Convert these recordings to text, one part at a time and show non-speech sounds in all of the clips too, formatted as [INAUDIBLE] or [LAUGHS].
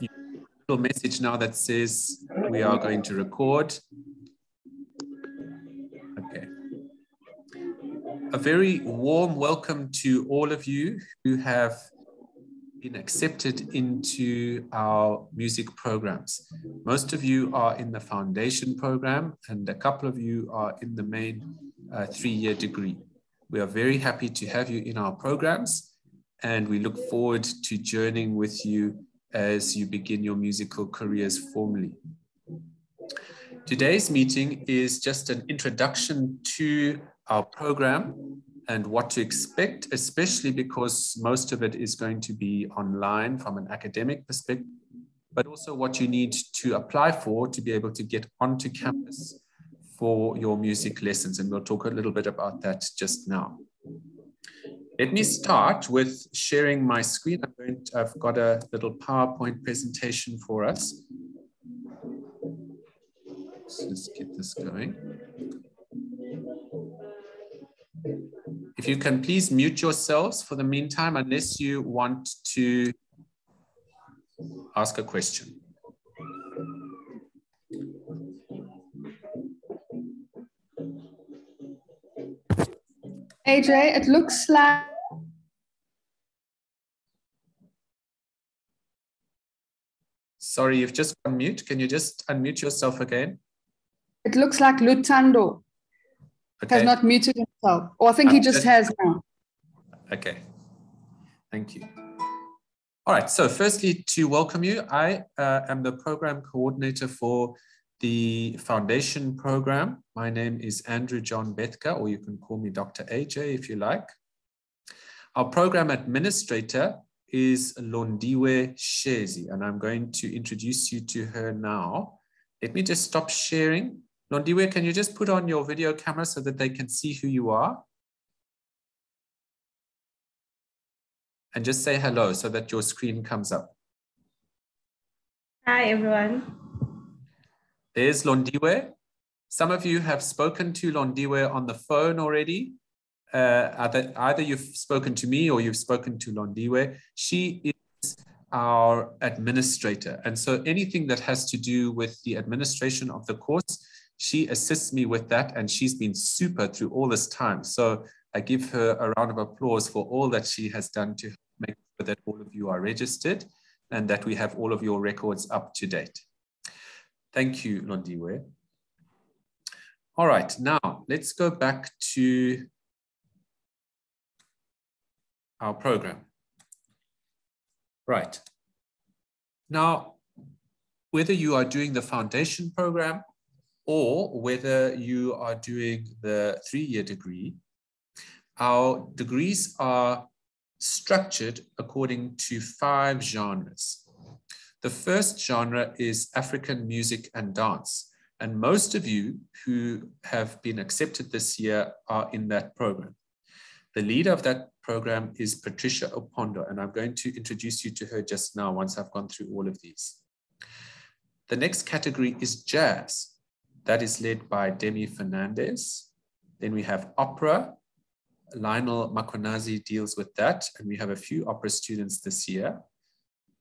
little message now that says we are going to record. Okay. A very warm welcome to all of you who have been accepted into our music programs. Most of you are in the foundation program and a couple of you are in the main uh, three-year degree. We are very happy to have you in our programs and we look forward to journeying with you as you begin your musical careers formally. Today's meeting is just an introduction to our program and what to expect, especially because most of it is going to be online from an academic perspective, but also what you need to apply for to be able to get onto campus for your music lessons. And we'll talk a little bit about that just now. Let me start with sharing my screen. i have got a little PowerPoint presentation for us. Let's get this going. If you can please mute yourselves for the meantime, unless you want to ask a question. AJ, it looks like Sorry, you've just unmute. Can you just unmute yourself again? It looks like Lutando okay. has not muted himself. Or I think he just has now. Okay. Thank you. All right. So firstly, to welcome you, I uh, am the program coordinator for the foundation program. My name is Andrew John Bethke, or you can call me Dr. AJ if you like. Our program administrator is Londiwe Shezi, and I'm going to introduce you to her now. Let me just stop sharing. Londiwe, can you just put on your video camera so that they can see who you are? And just say hello so that your screen comes up. Hi, everyone. There's Londiwe. Some of you have spoken to Londiwe on the phone already. Uh, either, either you've spoken to me or you've spoken to Londiwe. She is our administrator. And so anything that has to do with the administration of the course, she assists me with that. And she's been super through all this time. So I give her a round of applause for all that she has done to make sure that all of you are registered and that we have all of your records up to date. Thank you, Londiwe. All right, now let's go back to our program. Right. Now, whether you are doing the foundation program or whether you are doing the three-year degree, our degrees are structured according to five genres. The first genre is African music and dance. And most of you who have been accepted this year are in that program. The leader of that program is Patricia Opondo, and I'm going to introduce you to her just now once I've gone through all of these. The next category is jazz. That is led by Demi Fernandez. Then we have opera. Lionel Mkhwanazi deals with that, and we have a few opera students this year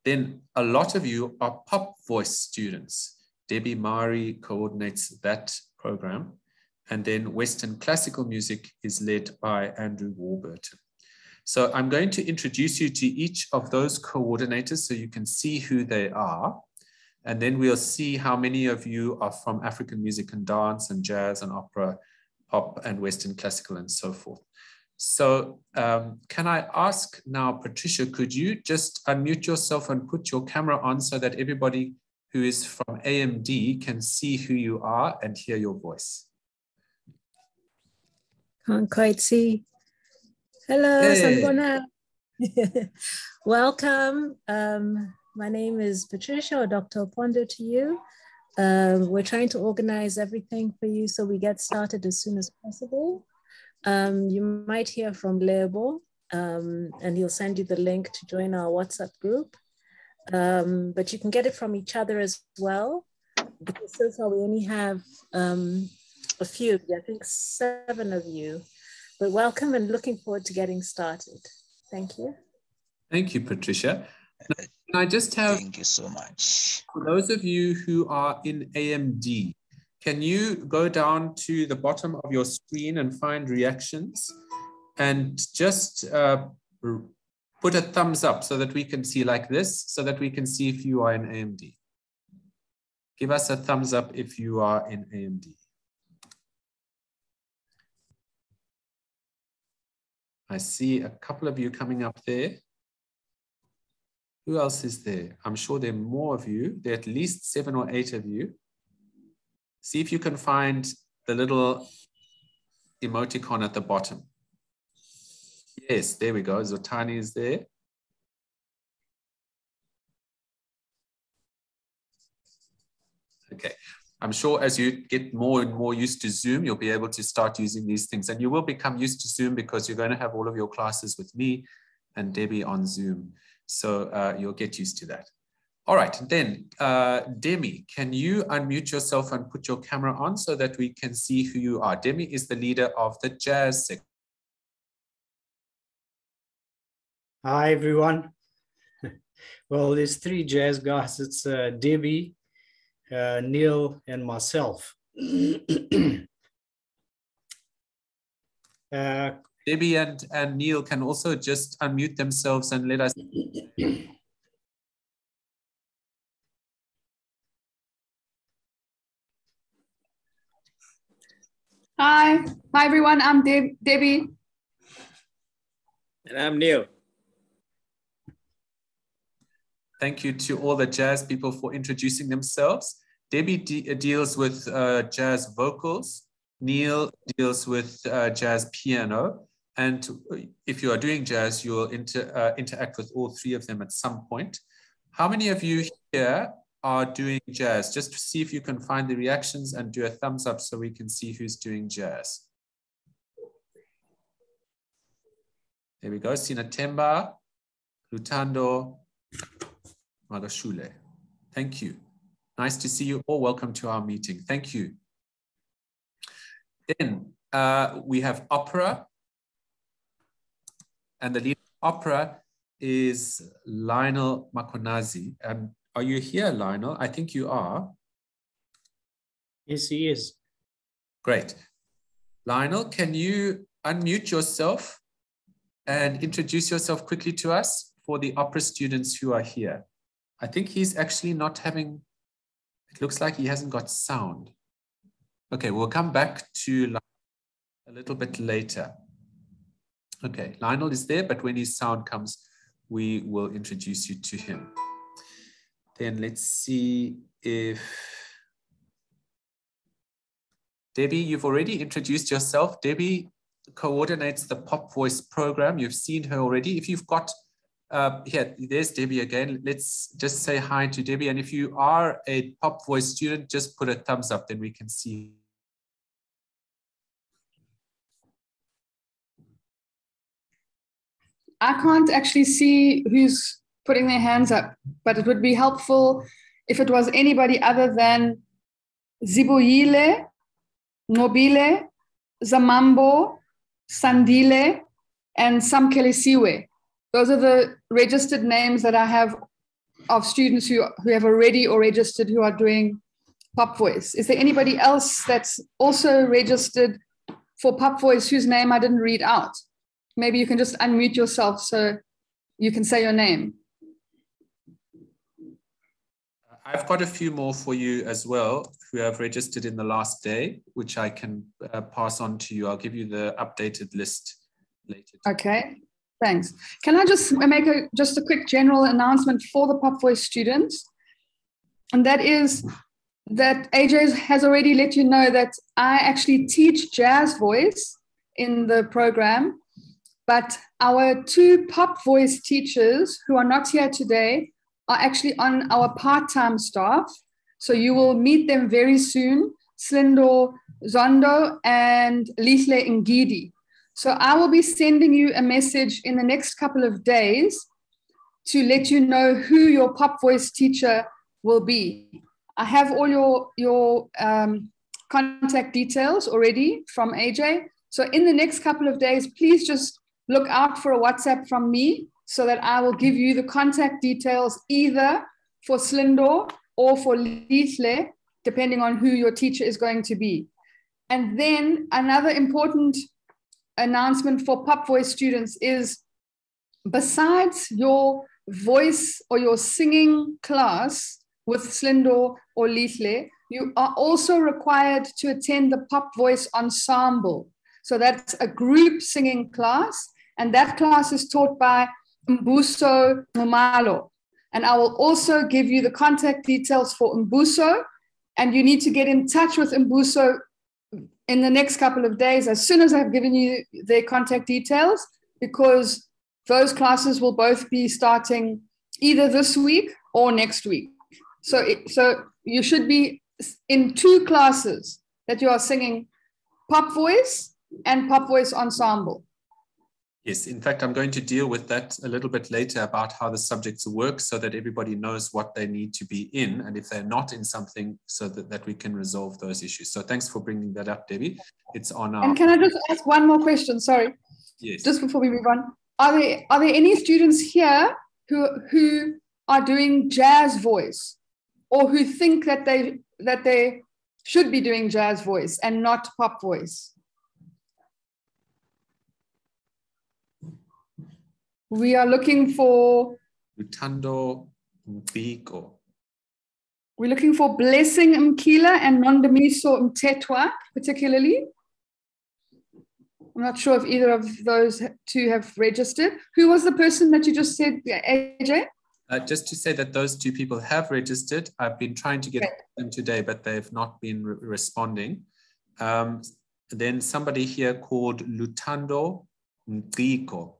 then a lot of you are pop voice students. Debbie Mari coordinates that program. And then Western classical music is led by Andrew Warburton. So I'm going to introduce you to each of those coordinators so you can see who they are. And then we'll see how many of you are from African music and dance and jazz and opera, pop and Western classical and so forth. So um, can I ask now, Patricia, could you just unmute yourself and put your camera on so that everybody who is from AMD can see who you are and hear your voice? Can't quite see. Hello, hey. [LAUGHS] Welcome. Um, my name is Patricia or Dr. Opondo to you. Um, we're trying to organize everything for you so we get started as soon as possible. Um, you might hear from Lebo, um, and he'll send you the link to join our WhatsApp group. Um, but you can get it from each other as well, because so far we only have um, a few, I think seven of you. But welcome and looking forward to getting started. Thank you. Thank you, Patricia. I just have. Thank you so much. For those of you who are in AMD, can you go down to the bottom of your screen and find reactions and just uh, put a thumbs up so that we can see like this, so that we can see if you are in AMD. Give us a thumbs up if you are in AMD. I see a couple of you coming up there. Who else is there? I'm sure there are more of you. There are at least seven or eight of you. See if you can find the little emoticon at the bottom. Yes, there we go. Zotani is there. Okay, I'm sure as you get more and more used to Zoom, you'll be able to start using these things. And you will become used to Zoom because you're going to have all of your classes with me and Debbie on Zoom. So uh, you'll get used to that. All right, then uh, Demi, can you unmute yourself and put your camera on so that we can see who you are? Demi is the leader of the jazz section. Hi, everyone. [LAUGHS] well, there's three jazz guys. It's uh, Debbie, uh, Neil, and myself. [CLEARS THROAT] uh, Debbie and, and Neil can also just unmute themselves and let us. [CLEARS THROAT] Hi, hi everyone. I'm Deb Debbie. And I'm Neil. Thank you to all the jazz people for introducing themselves. Debbie de deals with uh, jazz vocals. Neil deals with uh, jazz piano. And if you are doing jazz, you'll inter, uh, interact with all three of them at some point. How many of you here are doing jazz? Just to see if you can find the reactions and do a thumbs up so we can see who's doing jazz. There we go. Sina Temba, Lutando, Magashule. Thank you. Nice to see you all. Welcome to our meeting. Thank you. Then uh, we have opera. And the lead opera is Lionel Mkhwanazi. And are you here, Lionel? I think you are. Yes, he is. Great. Lionel, can you unmute yourself and introduce yourself quickly to us for the opera students who are here? I think he's actually not having, it looks like he hasn't got sound. Okay, we'll come back to a little bit later. Okay, Lionel is there, but when his sound comes, we will introduce you to him. Then let's see if Debbie, you've already introduced yourself. Debbie coordinates the Pop Voice program. You've seen her already. If you've got, uh, here, there's Debbie again. Let's just say hi to Debbie. And if you are a Pop Voice student, just put a thumbs up, then we can see I can't actually see who's putting their hands up, but it would be helpful if it was anybody other than Zibuyile, Nobile, Zamambo, Sandile, and Samkelisiwe. Those are the registered names that I have of students who, who have already or registered who are doing Pop Voice. Is there anybody else that's also registered for Pop Voice whose name I didn't read out? maybe you can just unmute yourself so you can say your name. I've got a few more for you as well who have registered in the last day, which I can uh, pass on to you. I'll give you the updated list later. Okay, thanks. Can I just make a just a quick general announcement for the Pop Voice students? And that is that AJ has already let you know that I actually teach jazz voice in the program but our two pop voice teachers who are not here today are actually on our part time staff. So you will meet them very soon Slindo Zondo and Lihle Ngidi. So I will be sending you a message in the next couple of days to let you know who your pop voice teacher will be. I have all your, your um, contact details already from AJ. So in the next couple of days, please just look out for a WhatsApp from me so that I will give you the contact details either for Slindo or for Lihle, depending on who your teacher is going to be. And then another important announcement for Pop Voice students is besides your voice or your singing class with Slindo or Lihle, you are also required to attend the Pop Voice Ensemble. So that's a group singing class, and that class is taught by Mbuso Mumalo. And I will also give you the contact details for Mbuso, and you need to get in touch with Mbuso in the next couple of days as soon as I've given you their contact details, because those classes will both be starting either this week or next week. So, it, so you should be in two classes that you are singing pop voice and pop voice ensemble. Yes, in fact, I'm going to deal with that a little bit later about how the subjects work so that everybody knows what they need to be in and if they're not in something so that, that we can resolve those issues. So thanks for bringing that up, Debbie. It's on our... And can I just ask one more question? Sorry. Yes. Just before we move on. Are there, are there any students here who, who are doing jazz voice or who think that they, that they should be doing jazz voice and not pop voice? We are looking for Lutando Mbiko. We're looking for Blessing Mkila and Nondamiso Mtetwa, particularly. I'm not sure if either of those two have registered. Who was the person that you just said, AJ? Uh, just to say that those two people have registered. I've been trying to get okay. them today, but they've not been re responding. Um, then somebody here called Lutando Mkiko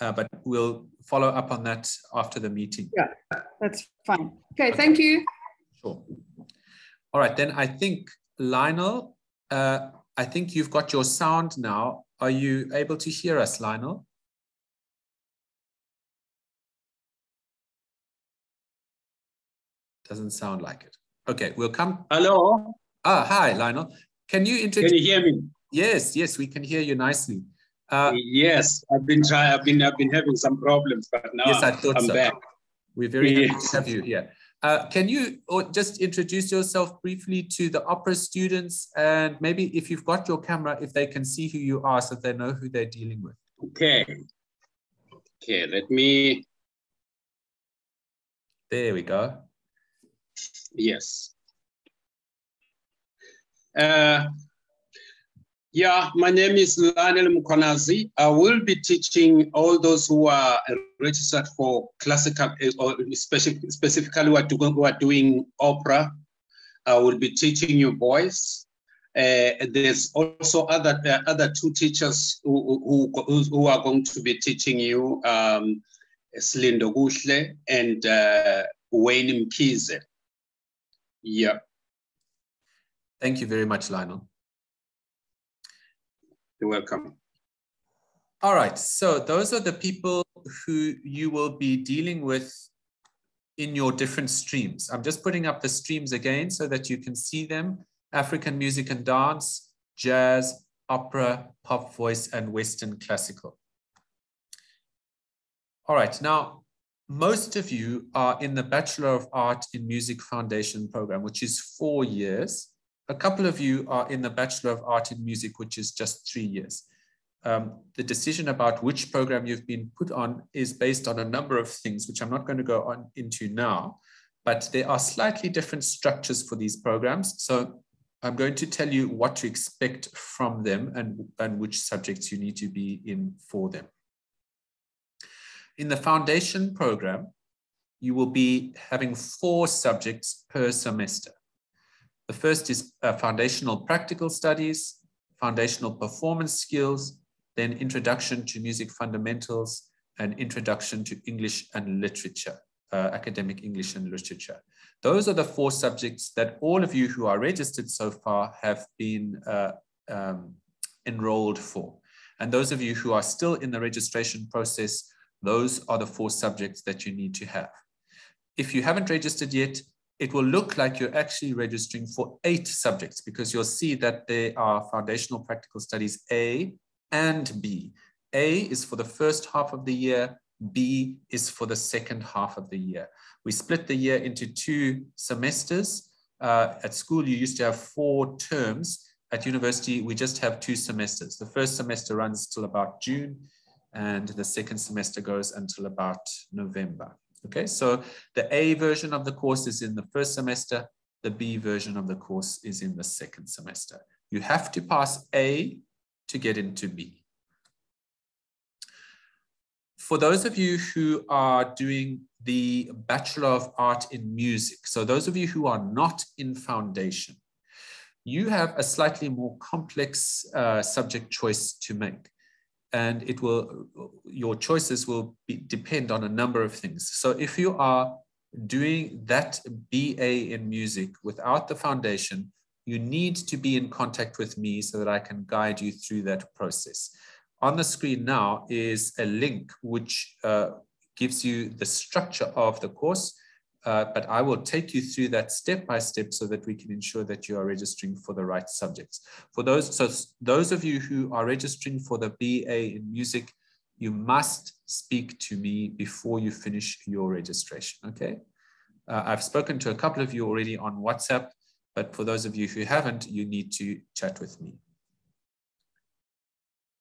uh, but we'll follow up on that after the meeting. Yeah, that's fine. Okay, okay. thank you. Sure. All right, then I think Lionel, uh, I think you've got your sound now. Are you able to hear us, Lionel? Doesn't sound like it. Okay, we'll come. Hello. Ah, hi, Lionel. Can you introduce? Can you hear me? Yes, yes, we can hear you nicely. Uh, yes, I've been trying. I've been I've been having some problems, but now yes, I thought I'm so. back. We're very yes. happy to have you here. Uh, can you just introduce yourself briefly to the opera students and maybe if you've got your camera, if they can see who you are so they know who they're dealing with? Okay. Okay, let me. There we go. Yes. Uh, yeah, my name is Lionel Mkhwanazi. I will be teaching all those who are registered for classical eh, or specifically who are, doing, who are doing opera. I will be teaching you voice. Uh, there's also other uh, other two teachers who, who, who, are going to be teaching you, um, Slindo Gushle and uh, Wayne Mkize. Yeah. Thank you very much, Lionel. You're welcome. All right, so those are the people who you will be dealing with in your different streams. I'm just putting up the streams again so that you can see them. African music and dance, jazz, opera, pop voice, and Western classical. All right, now, most of you are in the Bachelor of Art in Music Foundation program, which is four years. A couple of you are in the Bachelor of Art in Music, which is just three years. Um, the decision about which program you've been put on is based on a number of things, which I'm not going to go on into now, but there are slightly different structures for these programs. So I'm going to tell you what to expect from them and, and which subjects you need to be in for them. In the foundation program, you will be having four subjects per semester. The first is uh, foundational practical studies, foundational performance skills, then introduction to music fundamentals, and introduction to English and literature, uh, academic English and literature. Those are the four subjects that all of you who are registered so far have been uh, um, enrolled for. And those of you who are still in the registration process, those are the four subjects that you need to have. If you haven't registered yet, it will look like you're actually registering for eight subjects because you'll see that there are foundational practical studies A and B. A is for the first half of the year, B is for the second half of the year. We split the year into two semesters. Uh, at school, you used to have four terms. At university, we just have two semesters. The first semester runs till about June, and the second semester goes until about November. Okay, so the A version of the course is in the first semester, the B version of the course is in the second semester. You have to pass A to get into B. For those of you who are doing the Bachelor of Art in Music, so those of you who are not in foundation, you have a slightly more complex uh, subject choice to make. And it will, your choices will be, depend on a number of things. So if you are doing that BA in music without the foundation, you need to be in contact with me so that I can guide you through that process. On the screen now is a link which uh, gives you the structure of the course, uh, but I will take you through that step by step so that we can ensure that you are registering for the right subjects. For those, so those of you who are registering for the BA in music, you must speak to me before you finish your registration, okay? Uh, I've spoken to a couple of you already on WhatsApp, but for those of you who haven't, you need to chat with me.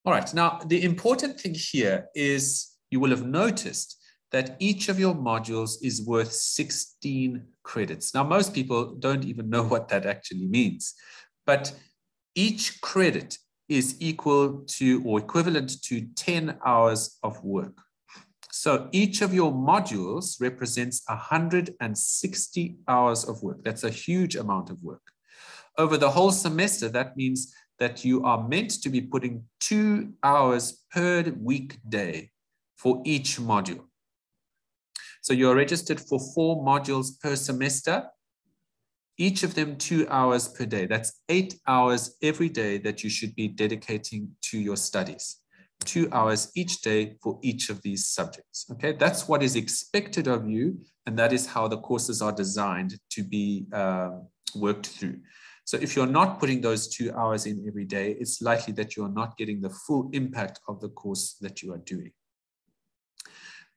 All right, now the important thing here is you will have noticed that each of your modules is worth 16 credits. Now, most people don't even know [LAUGHS] what that actually means, but each credit is equal to or equivalent to 10 hours of work. So each of your modules represents 160 hours of work. That's a huge amount of work. Over the whole semester, that means that you are meant to be putting two hours per weekday for each module. So you're registered for four modules per semester, each of them two hours per day. That's eight hours every day that you should be dedicating to your studies two hours each day for each of these subjects. Okay, that's what is expected of you, and that is how the courses are designed to be uh, worked through. So if you're not putting those two hours in every day, it's likely that you're not getting the full impact of the course that you are doing.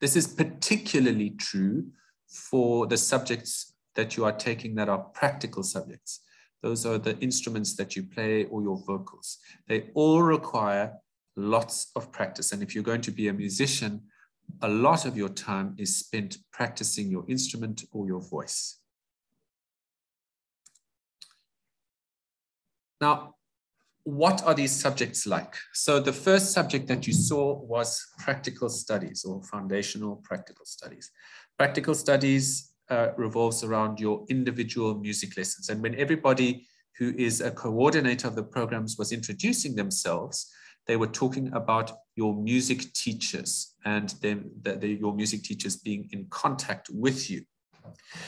This is particularly true for the subjects that you are taking that are practical subjects. Those are the instruments that you play or your vocals. They all require lots of practice. And if you're going to be a musician, a lot of your time is spent practicing your instrument or your voice. Now, what are these subjects like? So the first subject that you saw was practical studies or foundational practical studies. Practical studies uh, revolves around your individual music lessons. And when everybody who is a coordinator of the programs was introducing themselves, they were talking about your music teachers and then the, the, your music teachers being in contact with you.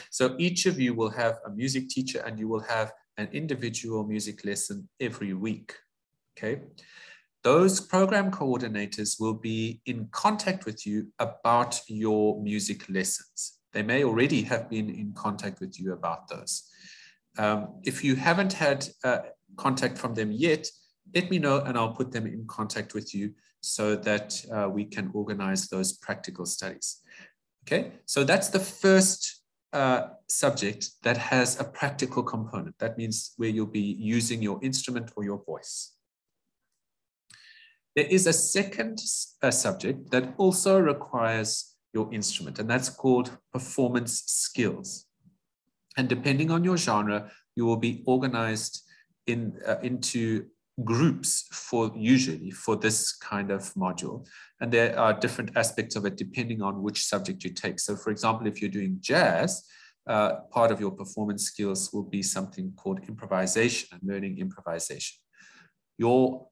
So each of you will have a music teacher and you will have an individual music lesson every week. Okay. Those program coordinators will be in contact with you about your music lessons. They may already have been in contact with you about those. Um, if you haven't had uh, contact from them yet, let me know and I'll put them in contact with you so that uh, we can organize those practical studies. Okay, so that's the first uh, subject that has a practical component. That means where you'll be using your instrument or your voice. There is a second uh, subject that also requires your instrument, and that's called performance skills. And depending on your genre, you will be organized in, uh, into groups for usually for this kind of module. And there are different aspects of it depending on which subject you take. So for example, if you're doing jazz, uh, part of your performance skills will be something called improvisation and learning improvisation. Your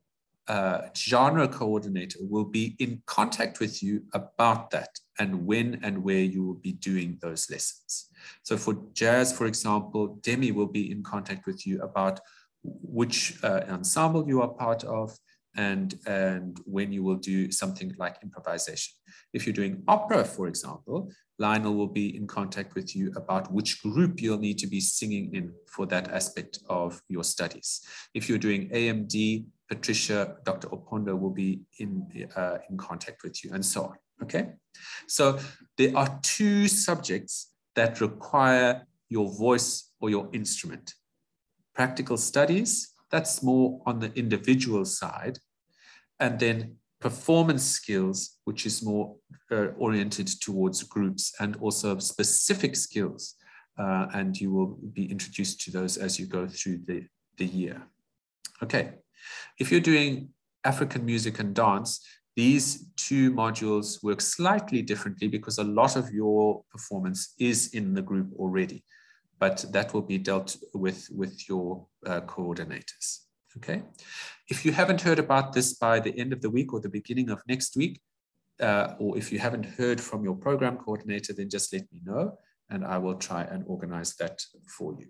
uh, genre coordinator will be in contact with you about that and when and where you will be doing those lessons. So for jazz, for example, Demi will be in contact with you about which uh, ensemble you are part of, and, and when you will do something like improvisation. If you're doing opera, for example, Lionel will be in contact with you about which group you'll need to be singing in for that aspect of your studies. If you're doing AMD, Patricia, Dr. Opondo will be in, uh, in contact with you and so on. Okay. So there are two subjects that require your voice or your instrument. Practical studies, that's more on the individual side. And then performance skills, which is more uh, oriented towards groups and also specific skills. Uh, and you will be introduced to those as you go through the, the year. Okay, if you're doing African music and dance, these two modules work slightly differently because a lot of your performance is in the group already, but that will be dealt with with your uh, coordinators. Okay. If you haven't heard about this by the end of the week or the beginning of next week, uh, or if you haven't heard from your program coordinator, then just let me know and I will try and organize that for you.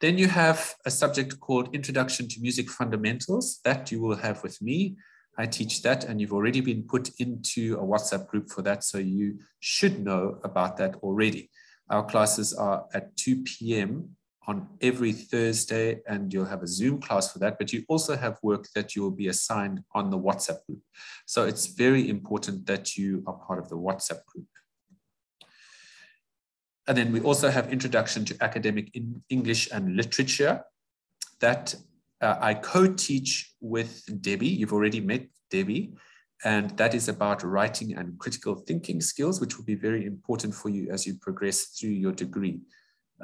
Then you have a subject called Introduction to Music Fundamentals that you will have with me. I teach that and you've already been put into a WhatsApp group for that. So you should know about that already. Our classes are at 2 p.m. on every Thursday and you'll have a Zoom class for that. But you also have work that you will be assigned on the WhatsApp group. So it's very important that you are part of the WhatsApp group. And then we also have Introduction to Academic in English and Literature that uh, I co-teach with Debbie. You've already met Debbie. And that is about writing and critical thinking skills, which will be very important for you as you progress through your degree.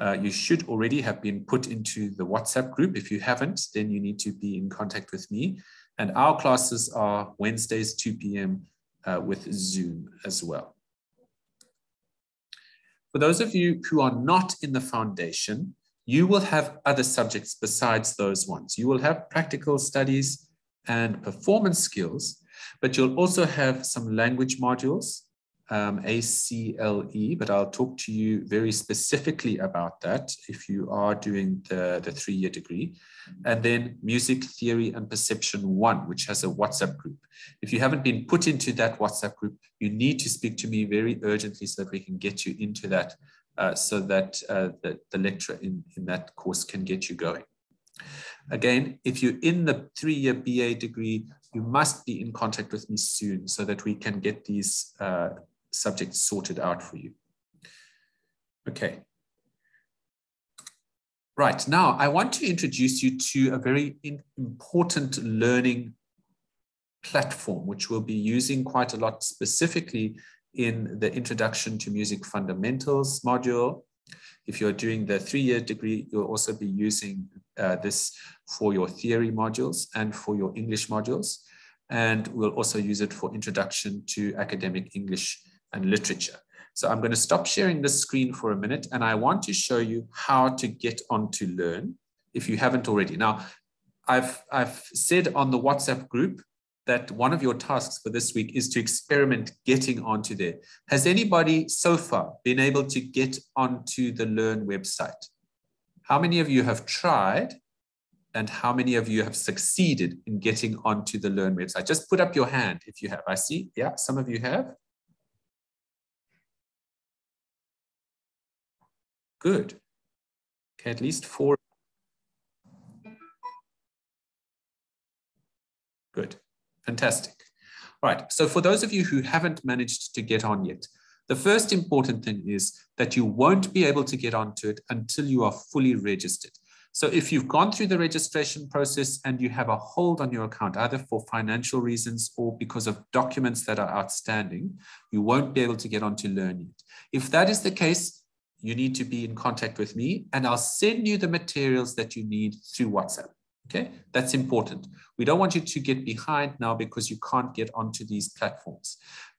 Uh, you should already have been put into the WhatsApp group. If you haven't, then you need to be in contact with me. And our classes are Wednesdays, 2 p.m. Uh, with Zoom as well. For those of you who are not in the foundation, you will have other subjects besides those ones. You will have practical studies and performance skills, but you'll also have some language modules um, ACLE, but I'll talk to you very specifically about that if you are doing the, the three-year degree. And then Music Theory and Perception 1, which has a WhatsApp group. If you haven't been put into that WhatsApp group, you need to speak to me very urgently so that we can get you into that, uh, so that uh, the, the lecturer in, in that course can get you going. Again, if you're in the three-year BA degree, you must be in contact with me soon so that we can get these uh, subjects sorted out for you. Okay. Right, now I want to introduce you to a very important learning platform, which we'll be using quite a lot specifically in the Introduction to Music Fundamentals module. If you're doing the three-year degree, you'll also be using uh, this for your theory modules and for your English modules. And we'll also use it for Introduction to Academic English and literature. So I'm going to stop sharing this screen for a minute and I want to show you how to get on to Learn if you haven't already. Now, I've, I've said on the WhatsApp group that one of your tasks for this week is to experiment getting onto there. Has anybody so far been able to get onto the Learn website? How many of you have tried and how many of you have succeeded in getting onto the Learn website? Just put up your hand if you have. I see, yeah, some of you have. Good. Okay, at least four. Good. Fantastic. All right. So for those of you who haven't managed to get on yet, the first important thing is that you won't be able to get onto it until you are fully registered. So if you've gone through the registration process and you have a hold on your account, either for financial reasons or because of documents that are outstanding, you won't be able to get onto Learn. If that is the case, you need to be in contact with me and I'll send you the materials that you need through WhatsApp. Okay, that's important. We don't want you to get behind now because you can't get onto these platforms.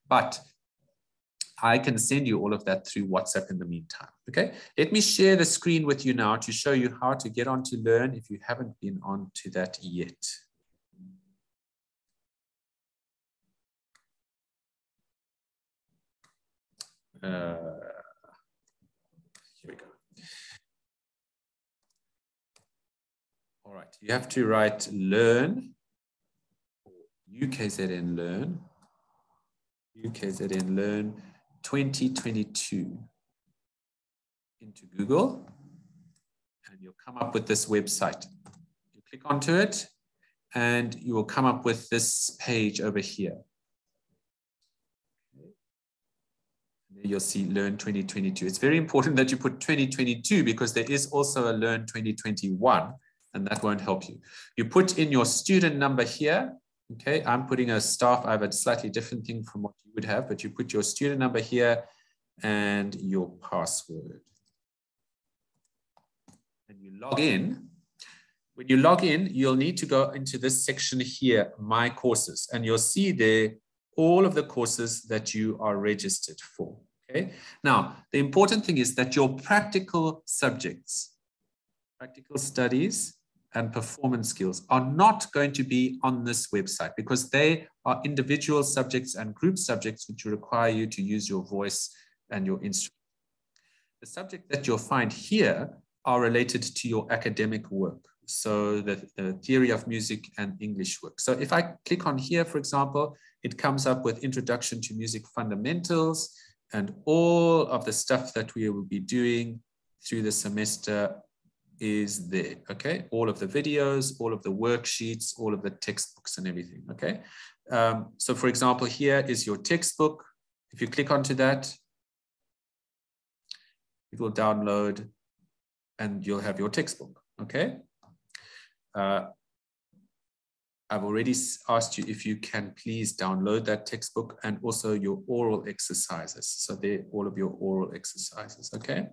But I can send you all of that through WhatsApp in the meantime. Okay, let me share the screen with you now to show you how to get on to Learn if you haven't been on to that yet. Uh, All right, you have to write learn, or UKZN learn, UKZN learn 2022 into Google, and you'll come up with this website. You click onto it, and you will come up with this page over here. You'll see Learn 2022. It's very important that you put 2022 because there is also a Learn 2021, and that won't help you. You put in your student number here. Okay, I'm putting a staff, I have a slightly different thing from what you would have, but you put your student number here and your password. And you log in. When you log in, you'll need to go into this section here, My Courses, and you'll see there all of the courses that you are registered for. Okay. Now, the important thing is that your practical subjects, practical studies, and performance skills are not going to be on this website because they are individual subjects and group subjects which require you to use your voice and your instrument. The subject that you'll find here are related to your academic work. So the, the theory of music and English work. So if I click on here, for example, it comes up with Introduction to Music Fundamentals and all of the stuff that we will be doing through the semester is there, okay? All of the videos, all of the worksheets, all of the textbooks and everything, okay? Um, so for example, here is your textbook. If you click onto that, it will download and you'll have your textbook, okay? Uh, I've already asked you if you can please download that textbook and also your aural exercises. So they're all of your aural exercises, okay?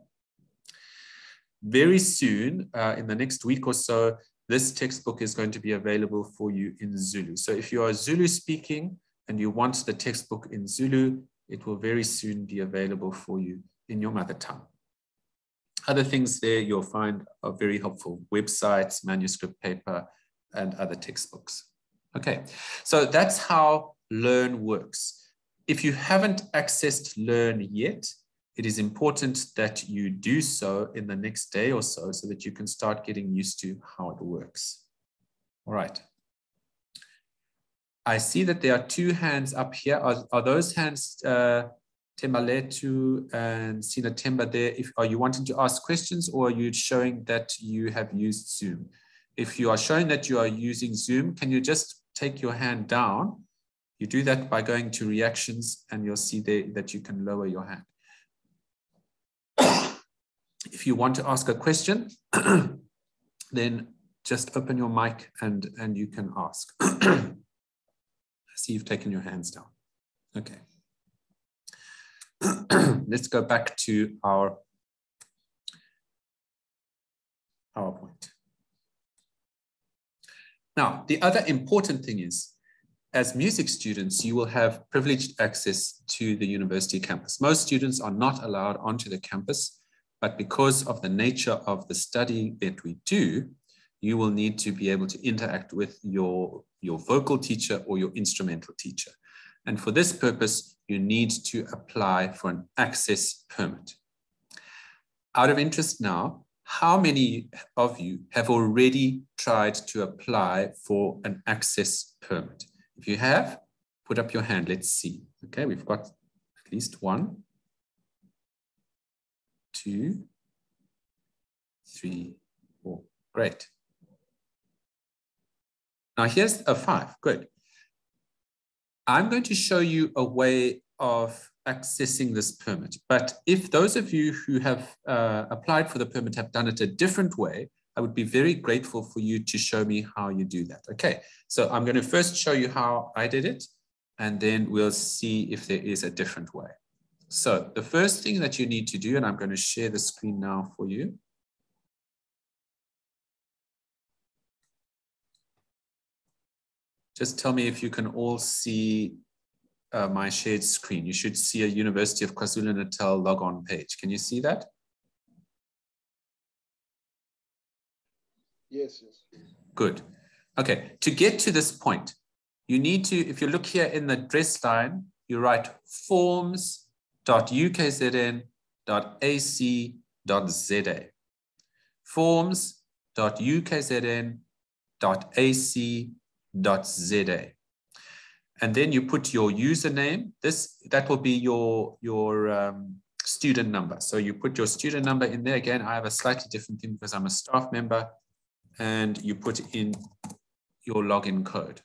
Very soon, uh, in the next week or so, this textbook is going to be available for you in Zulu. So if you are Zulu speaking and you want the textbook in Zulu, it will very soon be available for you in your mother tongue. Other things there you'll find are very helpful, websites, manuscript paper, and other textbooks. Okay, so that's how Learn works. If you haven't accessed Learn yet, it is important that you do so in the next day or so so that you can start getting used to how it works. All right. I see that there are two hands up here. Are, are those hands uh, Tembaletu and Sina Temba there? If, are you wanting to ask questions or are you showing that you have used Zoom? If you are showing that you are using Zoom, can you just take your hand down? You do that by going to reactions and you'll see there that you can lower your hand. [COUGHS] if you want to ask a question, [COUGHS] then just open your mic and, and you can ask. [COUGHS] I see you've taken your hands down. Okay. Let's go back to our PowerPoint. Now, the other important thing is, as music students, you will have privileged access to the university campus. Most students are not allowed onto the campus, but because of the nature of the study that we do, you will need to be able to interact with your, your vocal teacher or your instrumental teacher. And for this purpose, you need to apply for an access permit. Out of interest now, how many of you have already tried to apply for an access permit? If you have, put up your hand. Let's see. Okay, we've got at least one, two, three, four. Great. Now here's a five. Good. I'm going to show you a way of accessing this permit. But if those of you who have uh, applied for the permit have done it a different way, I would be very grateful for you to show me how you do that. Okay, so I'm going to first show you how I did it, and then we'll see if there is a different way. So the first thing that you need to do, and I'm going to share the screen now for you. Just tell me if you can all see uh, my shared screen. You should see a University of KwaZulu-Natal log-on page. Can you see that? Yes, yes. Good. Okay, to get to this point, you need to, if you look here in the address line, you write forms.ukzn.ac.za. Forms.ukzn.ac.za and then you put your username. This that will be your your um, student number. So you put your student number in there. Again, I have a slightly different thing because I'm a staff member, and you put in your login code.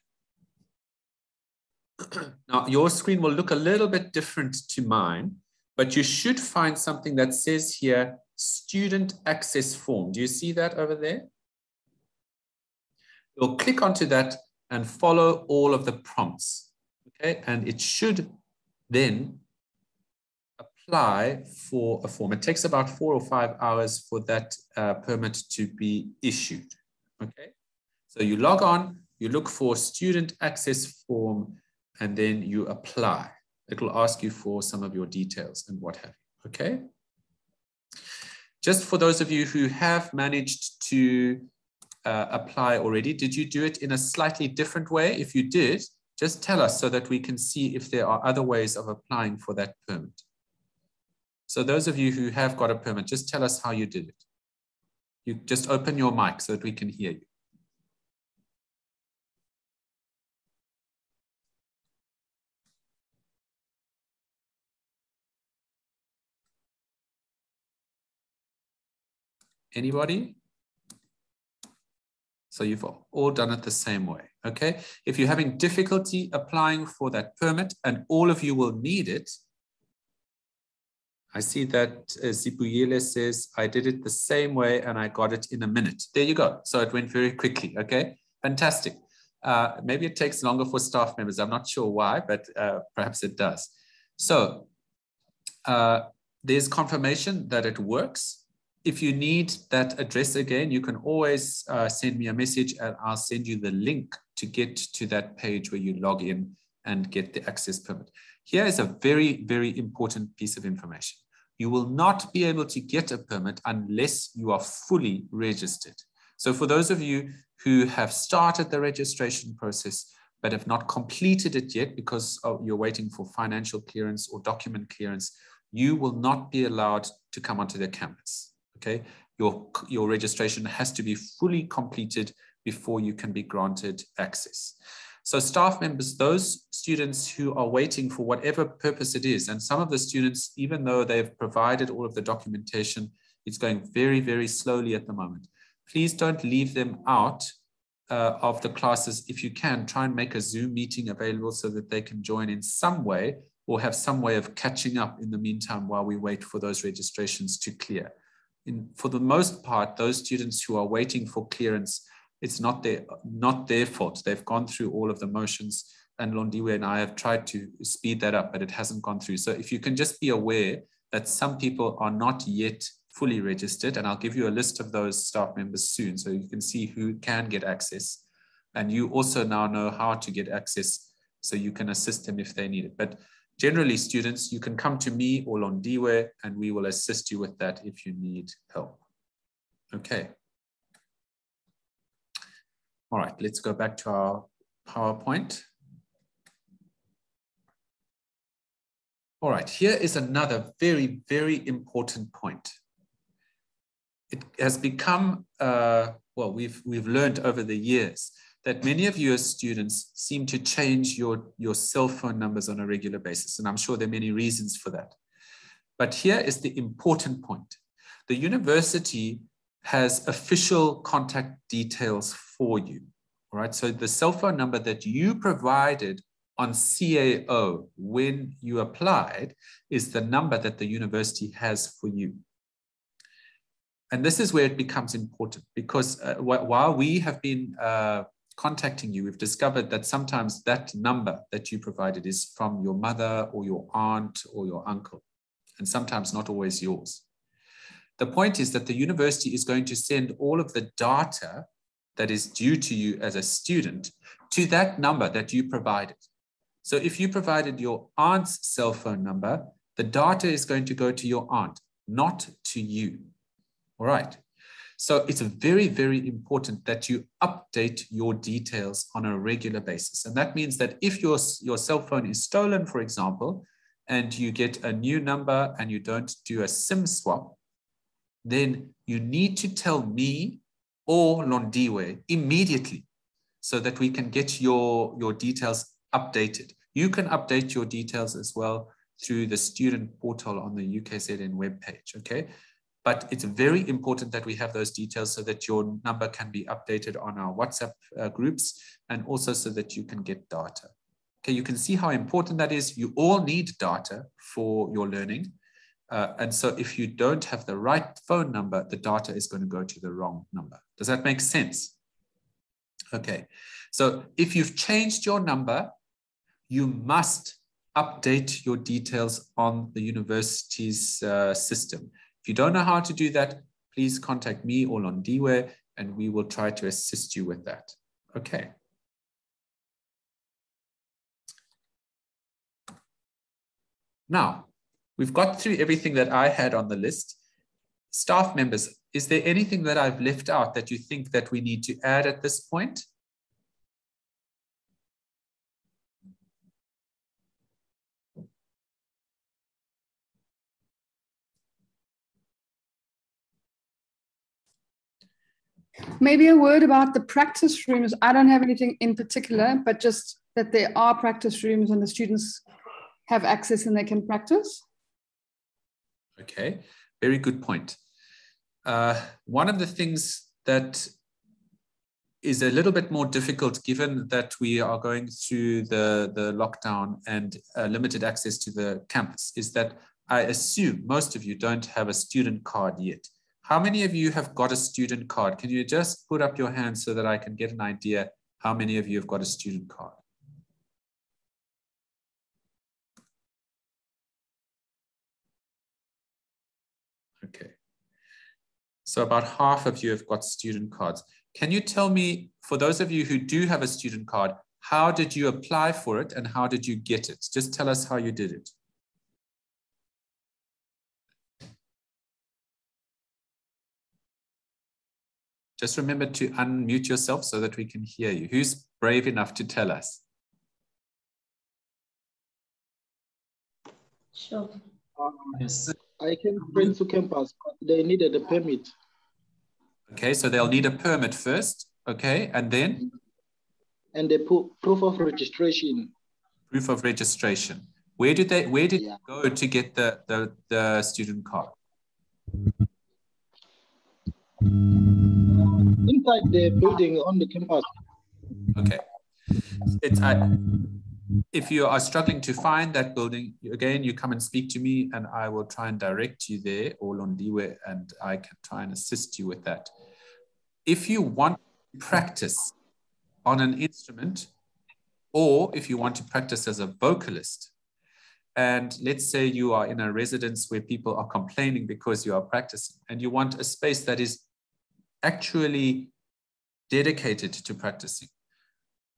[CLEARS THROAT] now, your screen will look a little bit different to mine, but you should find something that says here, student access form. Do you see that over there? You'll click onto that and follow all of the prompts, okay? And it should then apply for a form. It takes about four or five hours for that uh, permit to be issued, okay? So you log on, you look for student access form, and then you apply. It will ask you for some of your details and what have you, okay? Just for those of you who have managed to uh, apply already, did you do it in a slightly different way? If you did, just tell us so that we can see if there are other ways of applying for that permit. So those of you who have got a permit, just tell us how you did it. You just open your mic so that we can hear you. Anybody? So you've all done it the same way, okay? If you're having difficulty applying for that permit and all of you will need it, I see that uh, Zibuile says, I did it the same way and I got it in a minute. There you go. So it went very quickly, okay? Fantastic. Uh, maybe it takes longer for staff members. I'm not sure why, but uh, perhaps it does. So uh, there's confirmation that it works if you need that address again, you can always uh, send me a message and I'll send you the link to get to that page where you log in and get the access permit. Here is a very, very important piece of information. You will not be able to get a permit unless you are fully registered. So for those of you who have started the registration process, but have not completed it yet because oh, you're waiting for financial clearance or document clearance, you will not be allowed to come onto the campus okay? Your, your registration has to be fully completed before you can be granted access. So staff members, those students who are waiting for whatever purpose it is, and some of the students, even though they've provided all of the documentation, it's going very, very slowly at the moment. Please don't leave them out uh, of the classes. If you can, try and make a Zoom meeting available so that they can join in some way or have some way of catching up in the meantime while we wait for those registrations to clear in, for the most part, those students who are waiting for clearance, it's not their, not their fault. They've gone through all of the motions and Londiwe and I have tried to speed that up, but it hasn't gone through. So if you can just be aware that some people are not yet fully registered, and I'll give you a list of those staff members soon so you can see who can get access. And you also now know how to get access so you can assist them if they need it. But Generally, students, you can come to me or Londiwe and we will assist you with that if you need help. Okay. All right, let's go back to our PowerPoint. All right, here is another very, very important point. It has become, uh, well, we've, we've learned over the years that many of you as students seem to change your, your cell phone numbers on a regular basis. And I'm sure there are many reasons for that. But here is the important point. The university has official contact details for you. All right. So the cell phone number that you provided on CAO when you applied is the number that the university has for you. And this is where it becomes important because uh, while we have been uh, contacting you, we've discovered that sometimes that number that you provided is from your mother or your aunt or your uncle, and sometimes not always yours. The point is that the university is going to send all of the data that is due to you as a student to that number that you provided. So if you provided your aunt's cell phone number, the data is going to go to your aunt, not to you. All right. So it's very, very important that you update your details on a regular basis. And that means that if your, your cell phone is stolen, for example, and you get a new number and you don't do a SIM swap, then you need to tell me or Londiwe immediately so that we can get your, your details updated. You can update your details as well through the student portal on the UKZN webpage, okay? but it's very important that we have those details so that your number can be updated on our WhatsApp uh, groups and also so that you can get data. Okay, you can see how important that is. You all need data for your learning. Uh, and so if you don't have the right phone number, the data is going to go to the wrong number. Does that make sense? Okay, so if you've changed your number, you must update your details on the university's uh, system. If you don't know how to do that, please contact me or Londiwe and we will try to assist you with that. Okay. Now, we've got through everything that I had on the list. Staff members, is there anything that I've left out that you think that we need to add at this point? Maybe a word about the practice rooms. I don't have anything in particular, but just that there are practice rooms and the students have access and they can practice. Okay, very good point. Uh, one of the things that is a little bit more difficult given that we are going through the, the lockdown and uh, limited access to the campus is that I assume most of you don't have a student card yet. How many of you have got a student card? Can you just put up your hand so that I can get an idea how many of you have got a student card? Okay. So about half of you have got student cards. Can you tell me, for those of you who do have a student card, how did you apply for it and how did you get it? Just tell us how you did it. Just remember to unmute yourself so that we can hear you. Who's brave enough to tell us? Sure. yes. I came friends to campus, but they needed a permit. Okay, so they'll need a permit first. Okay, and then? And the proof of registration. Proof of registration. Where did they? Where did yeah. you go to get the the, the student card? Inside the building on the campus. Okay, it's I if you are struggling to find that building, again, you come and speak to me and I will try and direct you there or Londiwe and I can try and assist you with that. If you want to practice on an instrument or if you want to practice as a vocalist, and let's say you are in a residence where people are complaining because you are practicing and you want a space that is actually dedicated to practicing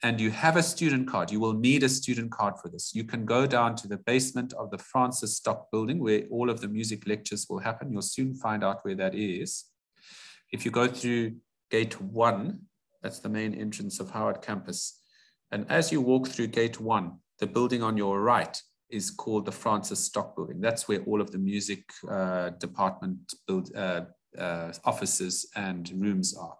and you have a student card, you will need a student card for this. You can go down to the basement of the Francis Stock building where all of the music lectures will happen. You'll soon find out where that is. If you go through gate one, that's the main entrance of Howard campus. And as you walk through gate one, the building on your right is called the Francis Stock building. That's where all of the music uh, department build, uh, uh, offices and rooms are.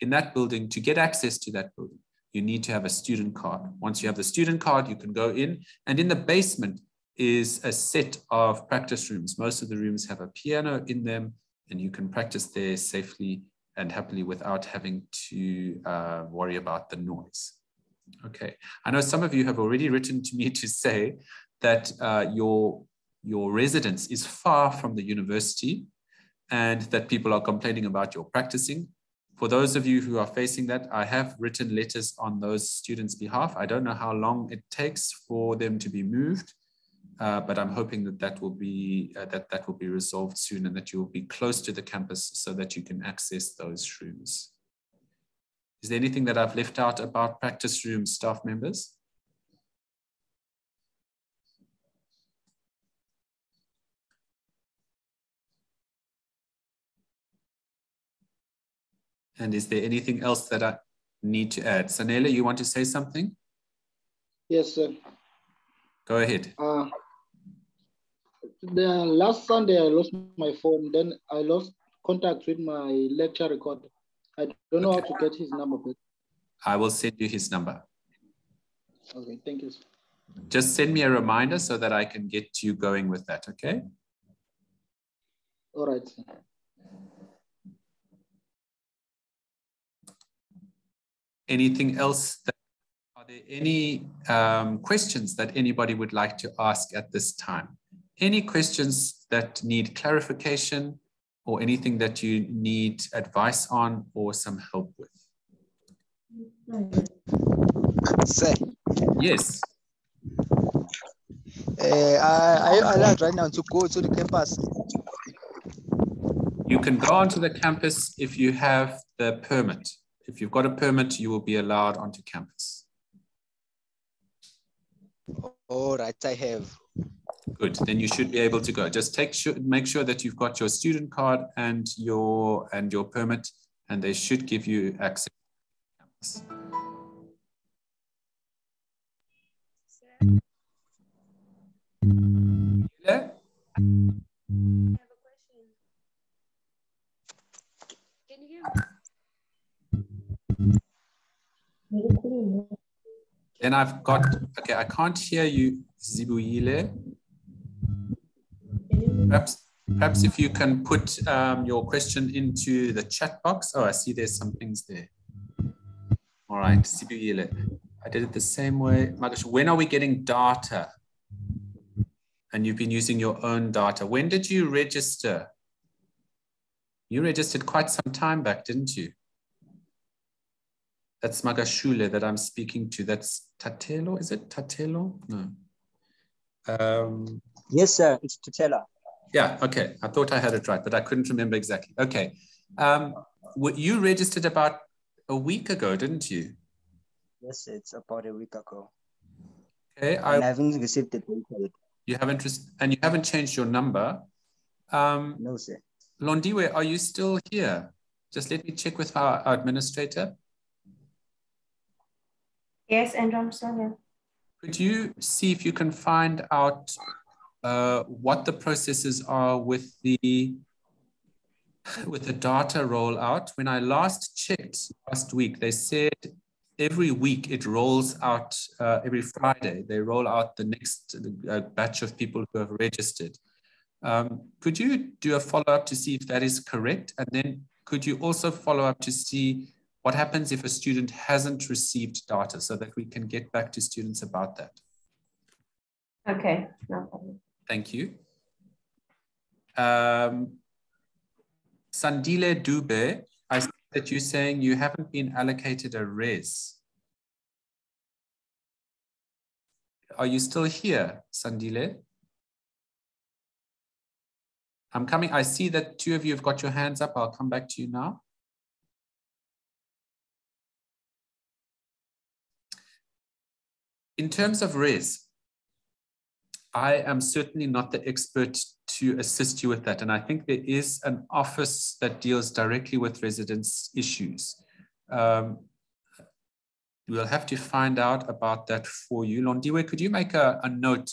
In that building, to get access to that building, you need to have a student card. Once you have the student card, you can go in. And in the basement is a set of practice rooms. Most of the rooms have a piano in them, and you can practice there safely and happily without having to uh, worry about the noise. Okay, I know some of you have already written to me to say that uh, your, your residence is far from the university and that people are complaining about your practicing. For those of you who are facing that, I have written letters on those students' behalf. I don't know how long it takes for them to be moved, uh, but I'm hoping that that will be uh, that that will be resolved soon, and that you will be close to the campus so that you can access those rooms. Is there anything that I've left out about practice room staff members? And is there anything else that I need to add? Sanela, you want to say something? Yes, sir. Go ahead. Uh, the last Sunday, I lost my phone. Then I lost contact with my lecture recorder. I don't know okay. how to get his number. But... I will send you his number. Okay, thank you. Sir. Just send me a reminder so that I can get you going with that, okay? All right. Anything else? That, are there any um, questions that anybody would like to ask at this time? Any questions that need clarification or anything that you need advice on or some help with? Sir. Yes. Uh, are you allowed right now to go to the campus? You can go onto the campus if you have the permit. If you've got a permit, you will be allowed onto campus. All right, I have. Good, then you should be able to go. Just take sure, make sure that you've got your student card and your and your permit, and they should give you access to campus. Yeah? Then I've got, okay, I can't hear you, Zibuile. Perhaps, perhaps if you can put um, your question into the chat box. Oh, I see there's some things there. All right, Zibuile. I did it the same way. Magash, when are we getting data? And you've been using your own data. When did you register? You registered quite some time back, didn't you? That's Magashule that I'm speaking to. That's Tatelo, is it Tatelo? No. Um, yes, sir, it's Tatela. Yeah, okay. I thought I had it right, but I couldn't remember exactly. Okay. Um, you registered about a week ago, didn't you? Yes, it's about a week ago. Okay. I, I haven't received the data. You haven't, and you haven't changed your number. Um, no, sir. Londiwe, are you still here? Just let me check with our administrator. Yes, and I'm here. Could you see if you can find out uh, what the processes are with the with the data rollout? When I last checked last week, they said every week it rolls out uh, every Friday. They roll out the next uh, batch of people who have registered. Um, could you do a follow up to see if that is correct? And then could you also follow up to see what happens if a student hasn't received data so that we can get back to students about that? Okay, no problem. Thank you. Um, Sandile Dube, I see that you're saying you haven't been allocated a res. Are you still here, Sandile? I'm coming. I see that two of you have got your hands up. I'll come back to you now. In terms of res, I am certainly not the expert to assist you with that. And I think there is an office that deals directly with residents' issues. Um, we'll have to find out about that for you. Londiwe, could you make a, a note?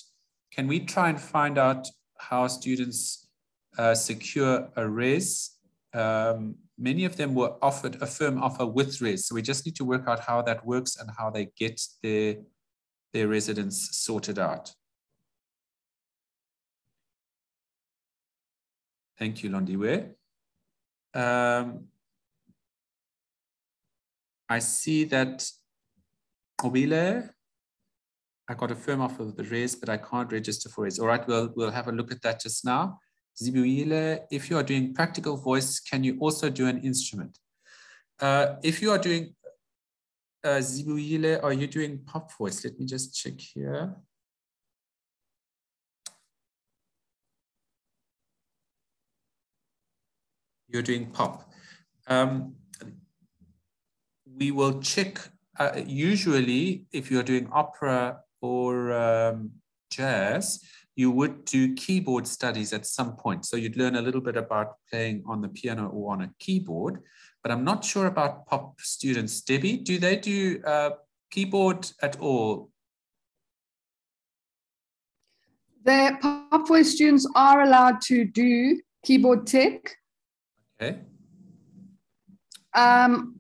Can we try and find out how students uh, secure a res? Um, many of them were offered a firm offer with res. So we just need to work out how that works and how they get their, their residents sorted out. Thank you, Londiwe. Um, I see that Obile, I got a firm offer of the res, but I can't register for res. All right, we'll, we'll have a look at that just now. Zibuile, if you are doing practical voice, can you also do an instrument? Uh, if you are doing uh, are you doing pop voice? Let me just check here. you're doing pop. Um, we will check, uh, usually if you're doing opera or um, jazz, you would do keyboard studies at some point. So you'd learn a little bit about playing on the piano or on a keyboard, but I'm not sure about pop students. Debbie, do they do uh, keyboard at all? The pop voice students are allowed to do keyboard tech. Okay. Um,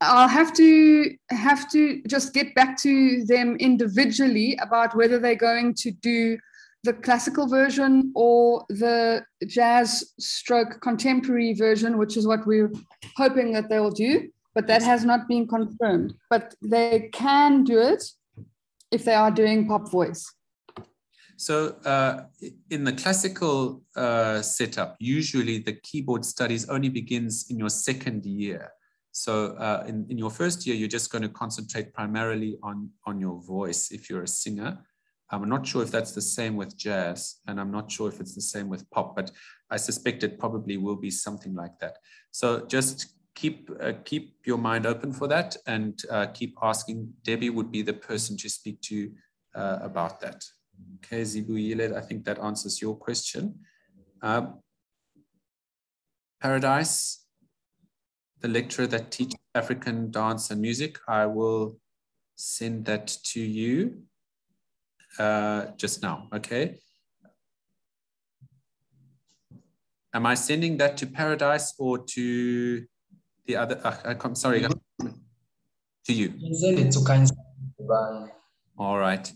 I'll have to have to just get back to them individually about whether they're going to do the classical version or the jazz stroke contemporary version, which is what we're hoping that they will do, but that has not been confirmed. But they can do it if they are doing pop voice. So uh, in the classical uh, setup, usually the keyboard studies only begins in your second year. So uh, in, in your first year, you're just going to concentrate primarily on, on your voice if you're a singer. I'm not sure if that's the same with jazz, and I'm not sure if it's the same with pop, but I suspect it probably will be something like that. So just keep uh, keep your mind open for that, and uh, keep asking. Debbie would be the person to speak to uh, about that. Okay, Zibu I think that answers your question. Um, Paradise, the lecturer that teaches African dance and music, I will send that to you uh, just now, okay? Am I sending that to Paradise or to the other? Uh, I'm sorry, to you. All right.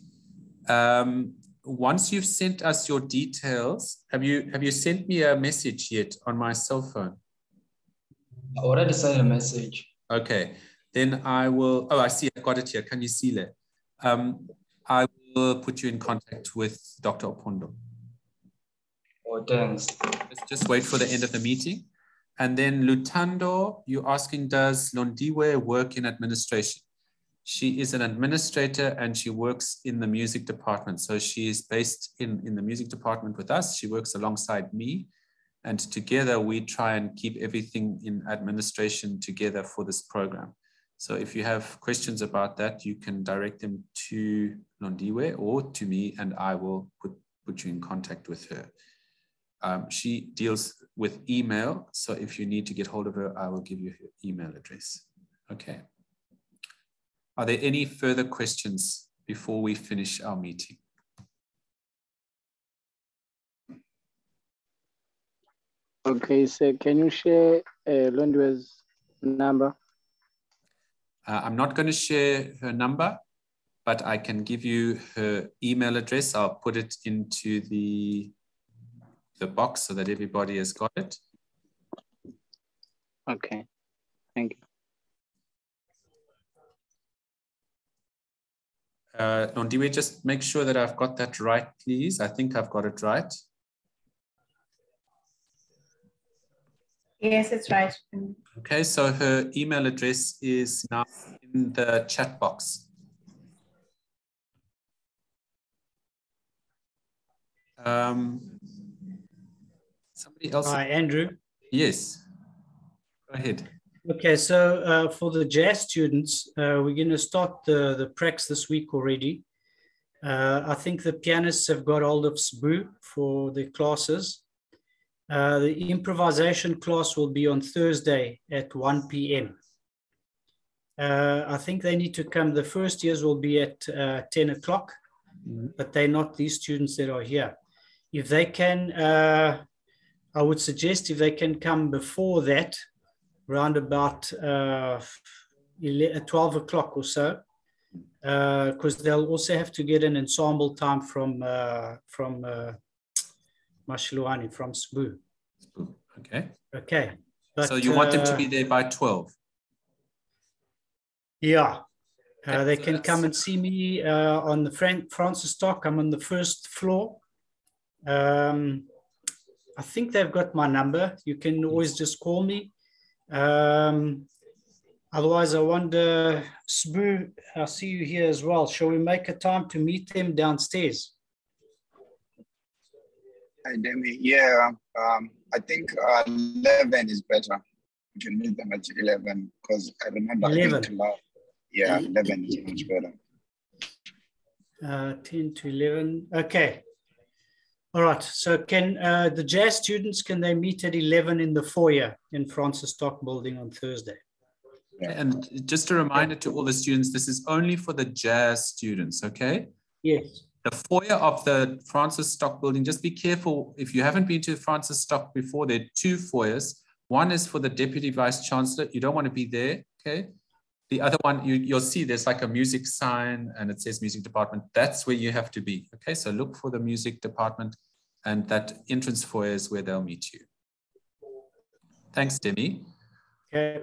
Um, once you've sent us your details, have you have you sent me a message yet on my cell phone? I already sent a message. Okay, then I will. Oh, I see. I got it here. Can you see it? Um, I will put you in contact with Dr. Opondo. Oh, thanks. Let's just wait for the end of the meeting. And then Lutando, you're asking, does Londiwe work in administration? She is an administrator and she works in the music department. So she is based in, in the music department with us. She works alongside me. And together we try and keep everything in administration together for this program. So if you have questions about that, you can direct them to Londiwe or to me, and I will put, put you in contact with her. Um, she deals with email. So if you need to get hold of her, I will give you her email address. Okay. Are there any further questions before we finish our meeting? Okay, so can you share uh, Londiwe's number? Uh, I'm not going to share her number, but I can give you her email address. I'll put it into the, the box so that everybody has got it. Okay, thank you. Uh, Londiwe, just make sure that I've got that right, please. I think I've got it right. Yes, it's right. Okay, so her email address is now in the chat box. Um, somebody else? Hi, Andrew. Yes, go ahead. Okay, so uh, for the jazz students, uh, we're going to start the, the pracs this week already. Uh, I think the pianists have got hold of SBU for the classes. Uh, the improvisation class will be on Thursday at 1 p.m. Uh, I think they need to come. The first years will be at uh, 10 o'clock, mm-hmm. but they're not these students that are here. If they can, uh, I would suggest if they can come before that, around about uh, 11, 12 o'clock or so, because they'll also have to get an ensemble time from from Mashiluani from SBU. Okay. Okay. But, so you want them to be there by 12? Yeah. Uh, they so can come and see me uh, on the Frank Francis Stock. I'm on the first floor. Um, I think they've got my number. You can always just call me. Um, otherwise, I wonder, Sbu, I see you here as well. Shall we make a time to meet them downstairs? Hi, Demi. Yeah, um, I think uh, 11 is better. We can meet them at 11 because I remember 11. yeah, 11 is much better. Uh, 10 to 11. Okay. All right. So can uh, the jazz students, can they meet at 11 in the foyer in Francis Stock building on Thursday? Yeah. And just a reminder to all the students, this is only for the jazz students, okay? Yes the foyer of the Francis Stock building, just be careful. If you haven't been to Francis Stock before, there are two foyers. One is for the Deputy Vice Chancellor. You don't want to be there, okay? The other one, you, you'll see there's like a music sign and it says music department. That's where you have to be. Okay, so look for the music department and that entrance foyer is where they'll meet you. Thanks, Demi. Okay.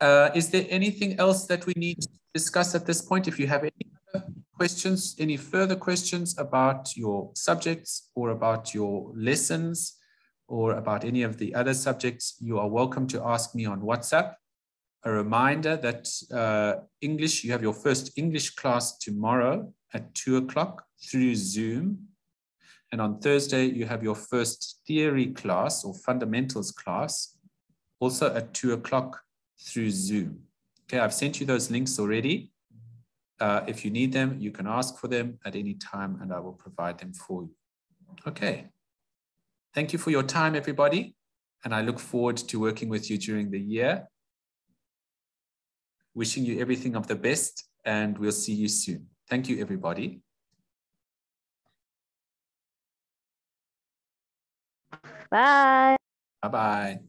Uh, is there anything else that we need to discuss at this point? If you have any questions, any further questions about your subjects or about your lessons or about any of the other subjects, you are welcome to ask me on WhatsApp. A reminder that uh, English, you have your first English class tomorrow at two o'clock through Zoom. And on Thursday, you have your first theory class or fundamentals class, also at two o'clock through Zoom. Okay, I've sent you those links already. Uh, if you need them, you can ask for them at any time and I will provide them for you. Okay. Thank you for your time, everybody. And I look forward to working with you during the year. Wishing you everything of the best and we'll see you soon. Thank you, everybody. Bye. Bye-bye.